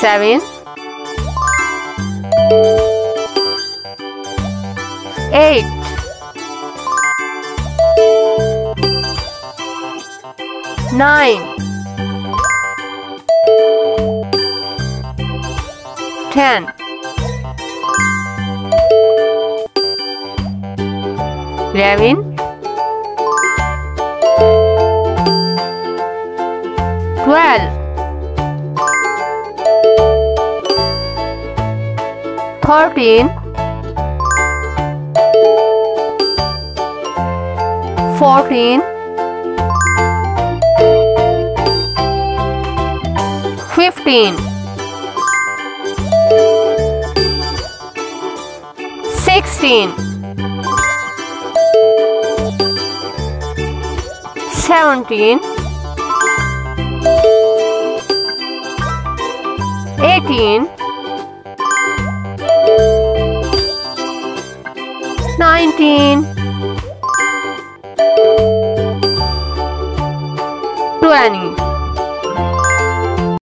seven, eight, nine, ten, eleven, twelve, thirteen, fourteen, fifteen, sixteen, seventeen, eighteen, nineteen, twenty.